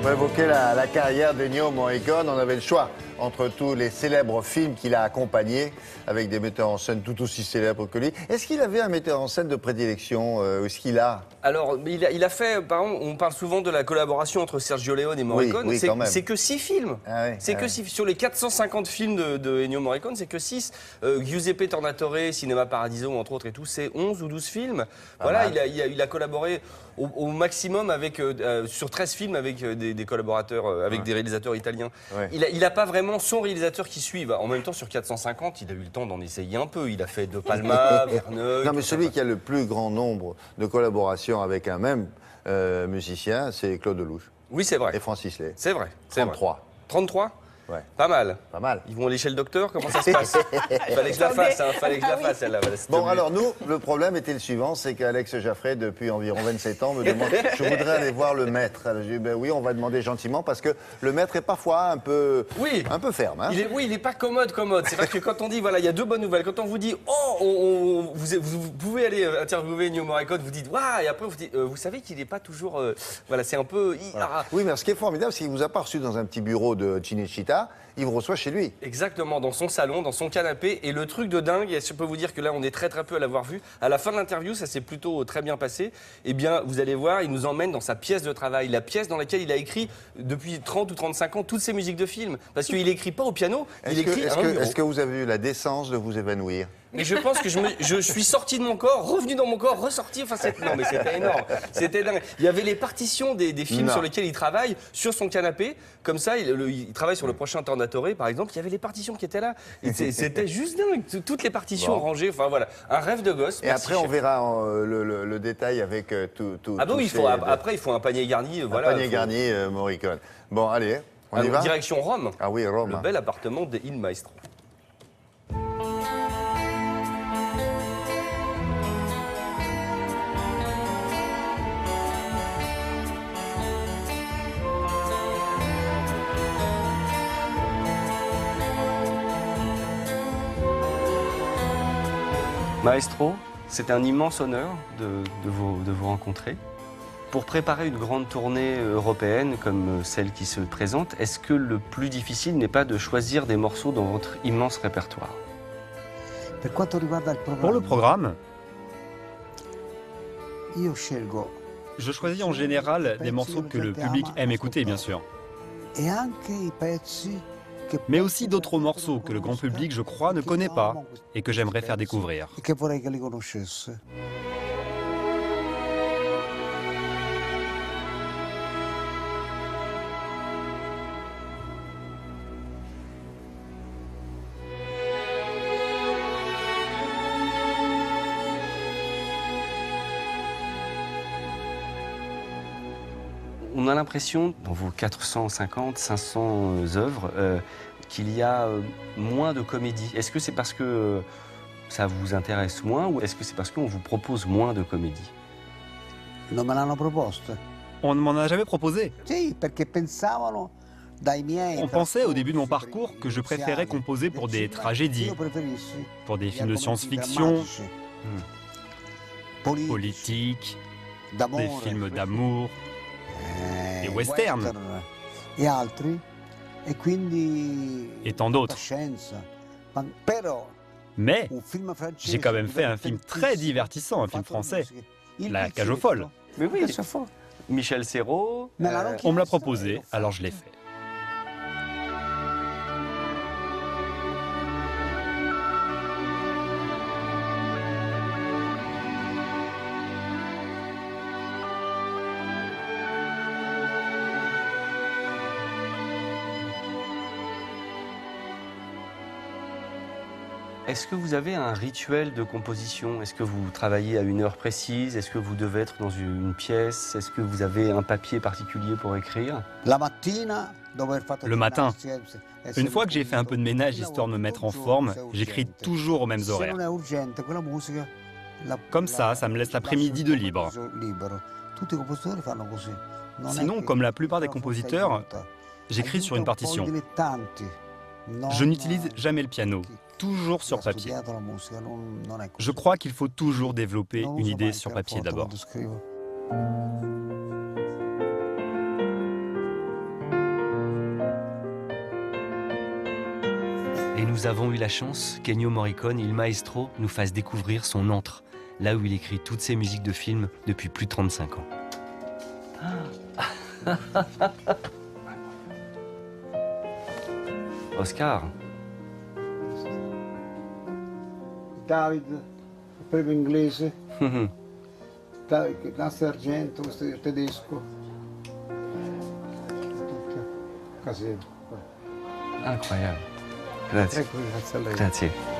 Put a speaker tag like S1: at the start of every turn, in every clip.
S1: Pour évoquer la, carrière d'Ennio Morricone, on avait le choix entre tous les célèbres films qu'il a accompagnés, avec des metteurs en scène tout aussi célèbres que lui. Est-ce qu'il avait un metteur en scène de prédilection euh, Est-ce qu'il a
S2: Alors, il a, il a fait, par exemple, on parle souvent de la collaboration entre Sergio Leone et Morricone.
S1: oui,
S2: c'est, que six films.
S1: Ah
S2: c'est
S1: ah
S2: que six, sur les 450 films de, de Ennio Morricone, c'est que 6. Giuseppe Tornatore, Cinéma Paradiso, entre autres, et tout, c'est 11 ou 12 films. voilà, il a, il, a, il a collaboré au, au maximum avec, euh, euh, sur 13 films avec euh, des, des collaborateurs, euh, avec des réalisateurs italiens.
S1: Ouais.
S2: Il n'a pas vraiment son réalisateur qui suit. En même temps, sur 450, il a eu le temps d'en essayer un peu. Il a fait De Palma, Verneuil.
S1: Non, mais
S2: ça.
S1: celui qui a le plus grand nombre de collaborations avec un même euh, musicien, c'est Claude Lelouch
S2: Oui, c'est vrai.
S1: et Francis Lay.
S2: C'est vrai. c'est vrai.
S1: 33.
S2: 33
S1: Ouais.
S2: Pas mal.
S1: Pas mal.
S2: Ils vont aller chez le docteur Comment ça se passe Fallait que je la fasse, hein, fallait que je la fasse, celle-là. voilà, c'était
S1: Bon, alors nous, le problème était le suivant, c'est qu'Alex Jaffray, depuis environ 27 ans, me demande je voudrais aller voir le maître. Alors, j'ai dit, ben oui, on va demander gentiment, parce que le maître est parfois un peu,
S2: Oui.
S1: un peu ferme. hein.
S2: Il est, oui, il n'est pas commode, commode. C'est vrai que quand on dit, voilà, il y a deux bonnes nouvelles. Quand on vous dit, oh, on- on- vous, pouvez aller euh, interviewer Ennio Morricone, vous dites, waouh, et après vous dites, euh, vous savez qu'il n'est pas toujours, euh, voilà, c'est un peu, ah,
S1: Oui, mais ce qui est formidable, c'est qu'il vous a pas reçu dans un petit bureau de Cinecittà, il vous reçoit chez lui.
S2: Exactement, dans son salon, dans son canapé. Et le truc de dingue, et je peux vous dire que là, on est très très peu à l'avoir vu. À la fin de l'interview, ça s'est plutôt très bien passé. Eh bien, vous allez voir, il nous emmène dans sa pièce de travail, la pièce dans laquelle il a écrit depuis 30 ou 35 ans toutes ses musiques de films. Parce qu'il n'écrit pas au piano, il écrit
S1: est-ce que- est-ce que vous avez eu la décence de vous évanouir?
S2: Mais je pense que je, me- je suis sorti de mon corps, revenu dans mon corps, ressorti. Enfin, non, mais c'était énorme. C'était dingue. Il y avait les partitions des, des films
S1: Non.
S2: sur lesquels il travaille sur son canapé. Comme ça, il, le- il travaille sur le prochain Tornatore, par exemple. Il y avait les partitions qui étaient là. C'était juste dingue. Tout- Toutes les partitions
S1: Bon.
S2: rangées. Enfin, voilà. Un rêve de gosse.
S1: Et après, on
S2: chef.
S1: verra euh, le, le- le détail avec euh, tout, tout.
S2: Ah, bon, il faut, après, il faut un panier garni. euh,
S1: un
S2: Voilà,
S1: panier
S2: faut-
S1: garni euh, Morricone. Bon, allez, on y
S2: Alors,
S1: va?
S2: Direction Rome.
S1: Ah oui, Rome.
S2: Le bel appartement de Il Maestro. Maestro, c'est un immense honneur de, de vous, de vous rencontrer. Pour préparer une grande tournée européenne comme celle qui se présente, est-ce que le plus difficile n'est pas de choisir des morceaux dans votre immense répertoire?
S3: Pour le programme, je choisis en général des morceaux que le public aime écouter, bien sûr. Mais aussi d'autres morceaux que le grand public, je crois, ne connaît pas et que j'aimerais faire découvrir.
S2: On a l'impression, dans vos 450, 500 œuvres, euh, qu'il y a euh, moins de comédie. Est-ce que c'est parce que euh, ça vous intéresse moins ou est-ce que c'est parce qu'on vous propose moins de comédie
S4: Non me l'hanno proposto.
S3: On ne m'en a jamais proposé.
S4: Perché pensavano
S3: On pensait au début de mon parcours que je préférais composer pour des tragédies, pour des films de science-fiction,
S4: politici,
S3: politiques, des films d'amour.
S4: Eh,
S3: des western.
S4: e e quindi
S3: Et tant d'autres. Mais j'ai quand même fait un film très divertissant, un film français, La Cage aux Folles.
S2: Mais oui. Michel Serrault. Euh,
S3: On me l'a
S4: e
S3: proposé, alors je l'ai fait.
S2: Est-ce que vous avez un rituel de composition? Est-ce que vous travaillez à une heure précise? Est-ce que vous devez être dans une pièce? Est-ce que vous avez un papier particulier pour écrire?
S3: Le matin.
S4: essere
S3: Une fois que j'ai fait un peu de ménage histoire de me mettre en forme, j'écris toujours aux mêmes horaires. Comme ça, ça me laisse l'après-midi de libre. Sinon, comme la plupart des compositeurs. J'écris sur une partition. Je n'utilise jamais le piano, toujours sur papier. Je crois qu'il faut toujours développer une idée sur papier d'abord.
S5: Et nous avons eu la chance qu'Ennio Morricone, il maestro, nous fasse découvrir son antre, là où il écrit toutes ses musiques de films depuis plus de 35 ans. Ah.
S2: Oscar,
S4: David, proprio inglese, Da- Nastro Argento, questo è tedesco. Tutto casino.
S2: Incroyable. Grazie.
S4: Ecco, grazie a lei.
S2: Grazie.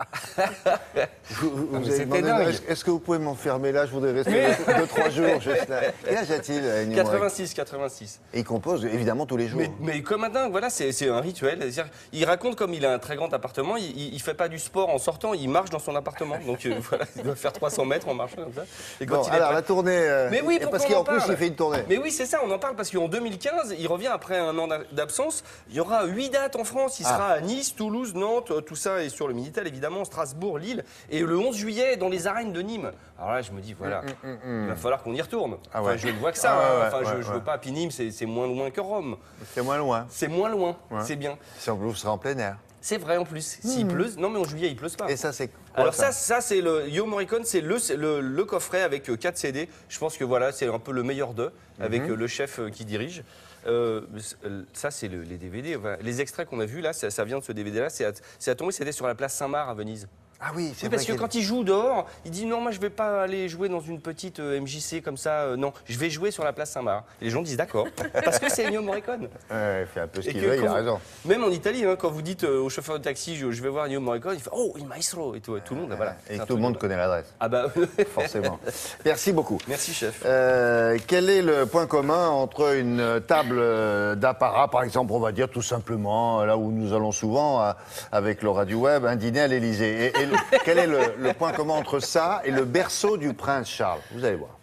S1: Vous, vous
S2: dingue.
S1: Est-ce est-ce que vous pouvez m'enfermer là? Je voudrais rester deux, trois jours. Juste là. Quel âge a-t-il, Ennio Morricone
S2: 86, 86.
S1: Et il compose évidemment tous les jours.
S2: Mais, mais comme un dingue, voilà, c'est c'est un rituel. C'est-à-dire, Il raconte comme il a un très grand appartement, il, il fait pas du sport en sortant, il marche dans son appartement. Donc euh, voilà, il doit faire 300 mètres en marchant comme ça. Et quand
S1: Bon,
S2: il
S1: alors
S2: prêt-
S1: la tournée. euh,
S2: Mais oui,
S1: parce qu'en plus il fait une tournée.
S2: Mais oui, c'est ça, on en parle parce qu'en 2015, il revient après un an d'a- d'absence. Il y aura huit dates en France. Il sera
S1: Ah.
S2: à Nice, Toulouse, Nantes, euh, tout ça, et sur le Minitel évidemment, Strasbourg, Lille, et le 11 juillet dans les arènes de Nîmes. Alors là, je me dis, voilà, il va falloir qu'on y retourne.
S1: Mm, Ah
S2: Enfin, je ne vois que ça.
S1: Ah ouais,
S2: hein. enfin, je,
S1: ouais,
S2: je veux pas. Puis Nîmes, c'est moins loin que Rome.
S1: C'est moins loin.
S2: C'est moins loin. C'est bien.
S1: Si plus vous serez en plein air.
S2: C'est vrai en plus. S'il pleut, non mais en juillet il pleut pas.
S1: Et ça c'est
S2: Alors ça, ça c'est le Yo Morricone, c'est le, c'est le, le coffret avec 4 CD. Je pense que voilà, c'est un peu le meilleur d'eux, avec
S1: Mhm.
S2: euh, le chef euh, qui dirige. Euh, euh, ça, c'est le- les DVD. Les extraits qu'on a vus là, ça, vient de ce DVD-là. C'est à, à tomber, c'était sur la place Saint-Marc à Venise.
S1: Ah oui, c'est
S2: Oui,
S1: vrai.
S2: parce que quand il joue dehors, il dit non, moi je vais pas aller jouer dans une petite euh, MJC comme ça. euh, non, je vais jouer sur la place Saint-Marc. Les gens disent d'accord, parce que c'est Ennio Morricone.
S1: Ouais, il fait un peu ce qu'il veut, il a
S2: vous-
S1: raison.
S2: Même en Italie, hein, quand vous dites euh, au chauffeur de taxi, je, je vais voir Ennio Morricone, il fait oh, il maestro et tout, tout le monde, voilà.
S1: Et tout le monde
S2: de-
S1: connaît l'adresse,
S2: Ah bah,
S1: forcément. Merci beaucoup.
S2: merci chef.
S1: Quel est le point commun entre une table d'apparat, par exemple, on va dire tout simplement, là où nous allons souvent avec le radio web, un dîner à l'Élysée? Et, et le- quel est le, point commun entre ça et le berceau du prince Charles? Vous allez voir.